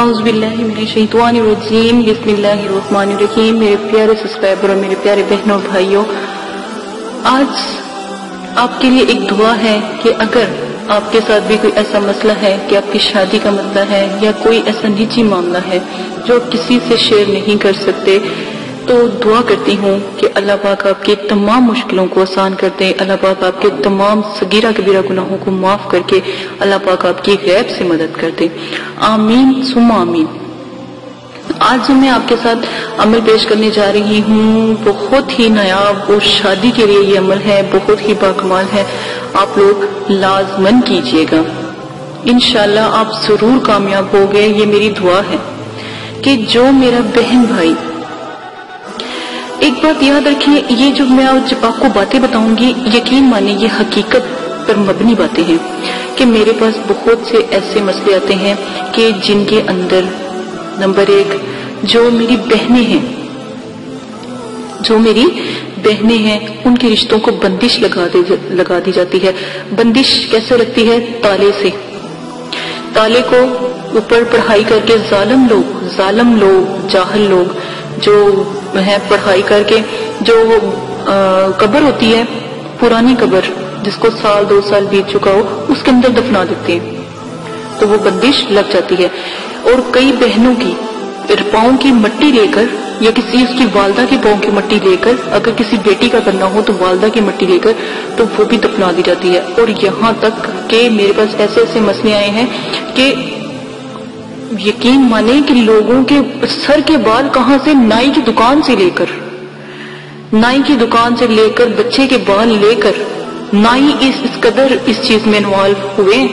اعوذ باللہ من الشیطان الرجیم، بسم اللہ الرحمن الرحیم۔ میرے پیارے سبسکرائبر اور میرے پیارے بہنوں اور بھائیوں، آج آپ کے لیے ایک دعا ہے کہ اگر آپ کے ساتھ بھی کوئی ایسا مسئلہ ہے کہ آپ کی شادی کا مسئلہ ہے یا کوئی ایسا نجی معاملہ ہے جو آپ کسی سے شیئر نہیں کر سکتے تو دعا کرتی ہوں کہ اللہ پاک آپ کی تمام مشکلوں کو آسان کر دے اللہ پاک آپ کے تمام صغیرہ کبیرہ گناہوں کو معاف کر کے اللہ پاک آپ کی غیب سے مدد کر دے آمین۔ سم آمین۔ آج جو میں آپ کے ساتھ عمل پیش کرنے جا رہی ہوں، بہت ہی نایاب اور شادی کے لیے یہ عمل ہے، بہت ہی باکمال ہے۔ آپ لوگ لازمن کیجیے گا۔ انشاءاللہ آپ ضرور کامیاب ہو گئے، یہ میری دعا ہے کہ جو میرا بہن بھائی ایک بات یاد رکھیں یہ جو میں جب آپ کو باتیں بتاؤں گی، یقین مانے یہ حقیقت پر مبنی باتیں ہیں کہ میرے پاس بہت سے ایسے مسئلے آتے ہیں کہ جن کے اندر نمبر ایک، جو میری بہنیں ہیں، جو میری بہنیں ہیں، ان کے رشتوں کو بندش لگا دی لگا دی جاتی ہے۔ بندش کیسے لگتی ہے؟ تالے سے۔ تالے کو اوپر پڑھائی کر کے ظالم لوگ ظالم لوگ، جاہل لوگ، جو ہے پڑھائی کر کے، جو قبر ہوتی ہے، پرانی قبر، جس کو سال، دو سال بیت چکا ہو، اس کے اندر دفنا دیتے ہیں تو وہ بندش لگ جاتی ہے۔ اور کئی بہنوں کی پاؤں کی مٹی لے کر، یا کسی اس کی والدہ کے پاؤں کی مٹی لے کر، اگر کسی بیٹی کا کرنا ہو، تو والدہ کی مٹی لے کر، تو وہ بھی دفنا دی جاتی ہے۔ اور یہاں تک کہ میرے پاس ایسے ایسے مسئلے آئے ہیں کہ یقین مانے کہ لوگوں کے سر کے بال کہاں سے نائی کی دکان سے لے کر، نائی کی دکان سے لے کر بچے کے بال لے کر نائی اس اس قدر اس چیز میں انوالو ہوئے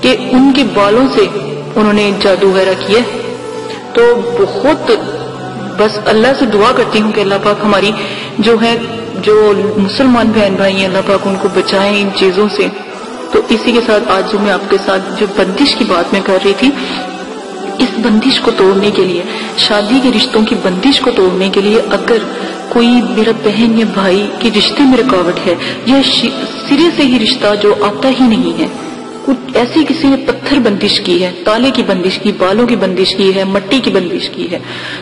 کہ ان کے بالوں سے انہوں نے جادو وغیرہ کیا۔ تو بہت بس اللہ سے دعا کرتی ہوں کہ اللہ پاک ہماری جو ہے، جو مسلمان بہن بھائی ہیں، اللہ پاک ان کو بچائیں ان چیزوں سے۔ تو اسی کے ساتھ آج جو میں آپ کے ساتھ جو بندش کی بات میں کر رہی تھی اس بندش کو توڑنے کے لیے، شادی کے رشتوں کی بندش کو توڑنے کے لیے اگر کوئی میرا بہن یا بھائی کے رشتے میں رکاوٹ ہے، یا سرے سے ہی رشتہ جو آتا ہی نہیں ہے۔ ایسی کسی نے پتھر بندش کی ہے، تالے کی بندش کی، بالوں کی بندش کی ہے، مٹی کی بندش کی ہے۔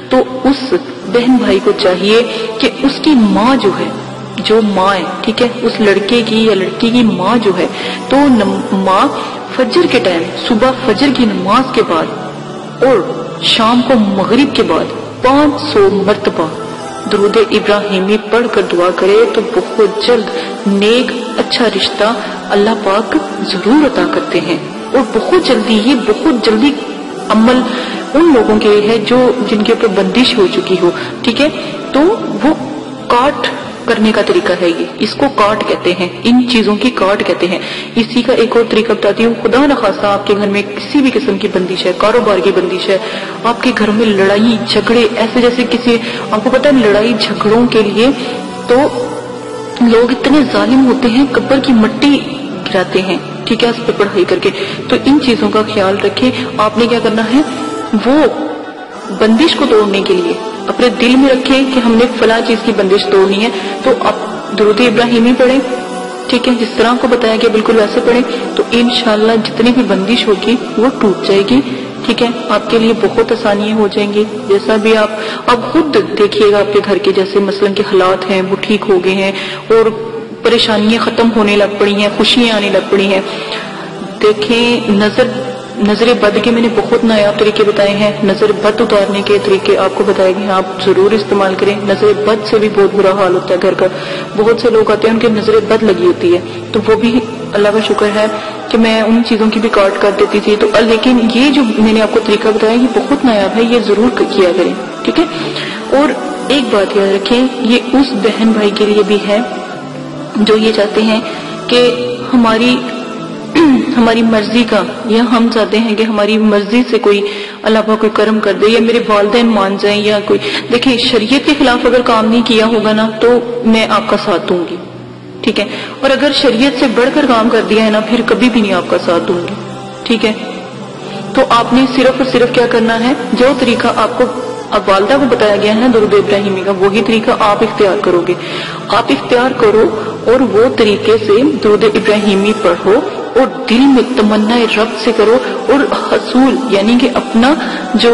تو اس بہن بھائی کو چاہیے کہ اس کی ماں جو ہے، جو ماں ہے، ٹھیک ہے، اس لڑکے کی یا لڑکی کی ماں جو ہے، تو ماں فجر کے ٹائم، صبح فجر کی نماز کے بعد اور شام کو مغرب کے بعد پانچ سو مرتبہ درود ابراہیمی پڑھ کر دعا کرے تو بہت جلد نیک اچھا رشتہ اللہ پاک ضرور عطا کرتے ہیں۔ اور بہت جلدی یہ بہت جلدی عمل ان لوگوں کے ہے جو جن کے اوپر بندش ہو چکی ہو، ٹھیک ہے؟ تو وہ کاٹ کرنے کا طریقہ ہے یہ۔ اس کو کاٹ کہتے ہیں۔ ان چیزوں کی کاٹ کہتے ہیں۔ اسی کا ایک اور طریقہ بتاتی ہوں۔ خدا نخواستہ آپ کے گھر میں کسی بھی قسم کی بندش ہے، کاروبار کی بندش ہے۔ آپ کے گھر میں لڑائی، جھگڑے ایسے جیسے کسی، آپ کو پتا ہے، لڑائی، جھگڑوں کے لیے تو لوگ اتنے ظالم ہوتے ہیں قبر کی مٹی گراتے ہیں ٹھیک ہے اس پہ پڑھائی کر کے۔ تو ان چیزوں کا خیال رکھے آپ نے کیا کرنا ہے؟ وہ بندش کو توڑنے کے لیے اپنے دل میں رکھے کہ ہم نے فلاں چیز کی بندش توڑنی ہے، تو آپ درود ابراہیمی پڑھیں۔ ٹھیک ہے، جس طرح کو بتایا گیا، بالکل ویسے پڑھیں۔ تو انشاءاللہ جتنی بھی بندش ہوگی، وہ ٹوٹ جائے گی۔ ٹھیک ہے، آپ کے لیے بہت آسانیاں ہو جائیں گی۔ جیسا بھی آپ اب خود دیکھیے گا آپ کے گھر کے، جیسے مثلاً کے حالات ہیں، وہ ٹھیک ہو گئے ہیں اور پریشانیاں ختم ہونے لگ پڑی ہیں، خوشیاں آنے لگ پڑی ہیں۔ دیکھیں، نظر نظر بد کے میں نے بہت نایاب طریقے بتائے ہیں۔ نظر بد اتارنے کے طریقے آپ کو بتائے گئے ہیں آپ ضرور استعمال کریں۔ نظر بد سے بھی بہت برا حال ہوتا ہے گھر کا۔ بہت سے لوگ آتے ہیں، ان کی نظر بد لگی ہوتی ہے۔ تو وہ بھی اللہ کا شکر ہے کہ میں ان چیزوں کی بھی کاٹ کر دیتی تھی۔ تو لیکن یہ جو میں نے آپ کو طریقہ بتایا، یہ بہت نایاب ہے۔ یہ ضرور کیا کریں۔ ٹھیک ہے؟ اور ایک بات یاد رکھیں، یہ اس بہن بھائی کے لیے بھی ہے جو یہ چاہتے ہیں کہ ہماری ہماری مرضی کا، یا ہم چاہتے ہیں کہ ہماری مرضی سے کوئی اللہ کوئی کرم کر دے، یا میرے والدین مان جائیں، یا کوئی۔ دیکھیں، شریعت کے خلاف اگر کام نہیں کیا ہوگا نا، تو میں آپ کا ساتھ دوں گی۔ ٹھیک ہے؟ اور اگر شریعت سے بڑھ کر کام کر دیا ہے نا، پھر کبھی بھی نہیں آپ کا ساتھ دوں گی۔ ٹھیک ہے؟ تو آپ نے صرف اور صرف کیا کرنا ہے؟ جو طریقہ آپ کو، اب والدہ کو بتایا گیا ہے نا درود ابراہیمی کا، وہی طریقہ آپ اختیار کرو گے۔ آپ اختیار کرو اور وہ طریقے سے درود ابراہیمی پڑھو۔ اور دل میں تمنا رب سے کرو اور حصول یعنی کہ اپنا جو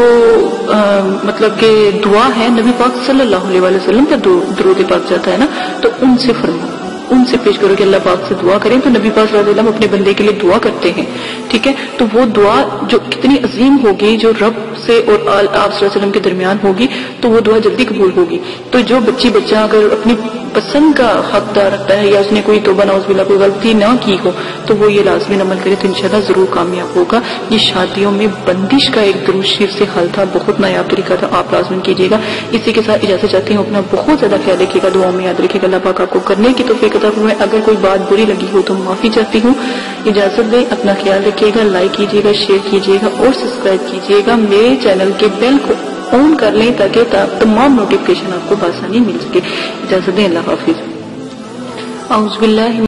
مطلب کہ دعا ہے، نبی پاک صلی اللہ علیہ وسلم کا درود پاک جاتا ہے نا، تو ان سے فرماؤ، ان سے پیش کرو کہ اللہ پاک سے دعا کریں، تو نبی پاک رضی اللہ علیہ وسلم اپنے بندے کے لیے دعا کرتے ہیں، ٹھیک ہے؟ تو وہ دعا جو کتنی عظیم ہوگی، جو رب سے اور آپ صلی اللہ علیہ وسلم کے درمیان ہوگی، تو وہ دعا جلدی قبول ہوگی۔ تو جو بچی بچہ اگر اپنی پسند کا حقدار رکھتا ہے یا اس نے کوئی توبہ نوز بلا کوئی غلطی نہ کی ہو، تو وہ یہ لازمی عمل کرے تو انشاءاللہ ضرور کامیاب ہوگا۔ یہ شادیوں میں بندش کا ایک شریف سے حل تھا، بہت نایاب طریقہ تھا، آپ لازم کیجیے گا۔ اسی کے ساتھ اجازت چاہتی ہوں، اپنا بہت زیادہ خیال رکھیے گا، دعاؤں میں یاد رکھیے گا۔ اللہ پاک آپ کو کرنے کی تو فکر میں اگر کوئی بات بری لگی ہو تو معافی چاہتی ہوں۔ اجازت دیں، اپنا خیال رکھیے گا، لائک کیجیے گا، شیئر کیجیے گا اور سبسکرائب کیجیے گا۔ میرے چینل کے بیل کو آن کر لیں تاکہ تمام نوٹیفکیشن آپ کو بآسانی مل سکے. اجازت دیں اللہ حافظ. اعوذ باللہ